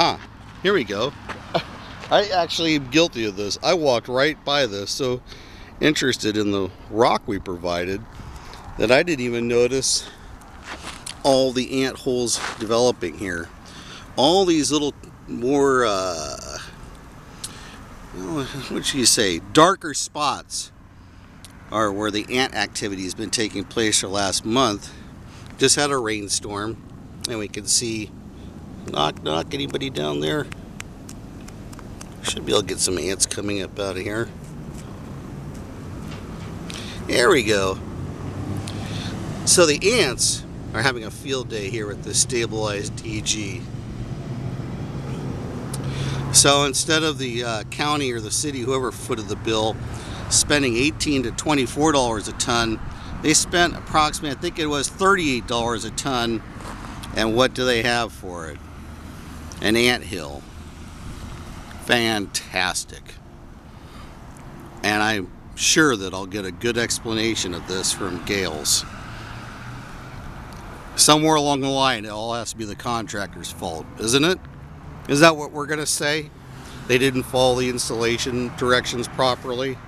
Ah, here we go. I actually am guilty of this. I walked right by this, so interested in the rock we provided that I didn't even notice all the ant holes developing here. All these little more, uh, what should you say, darker spots are where the ant activity has been taking place for last month. Just had a rainstorm and we can see knock knock anybody down there? Should be able to get some ants coming up out of here. There we go. So the ants are having a field day here with the stabilized DG. so instead of the uh, county or the city whoever footed the bill spending 18 to 24 dollars a ton they spent approximately I think it was 38 dollars a ton and what do they have for it an ant hill. Fantastic. And I'm sure that I'll get a good explanation of this from Gail's. Somewhere along the line, it all has to be the contractor's fault, isn't it? Is that what we're going to say? They didn't follow the installation directions properly?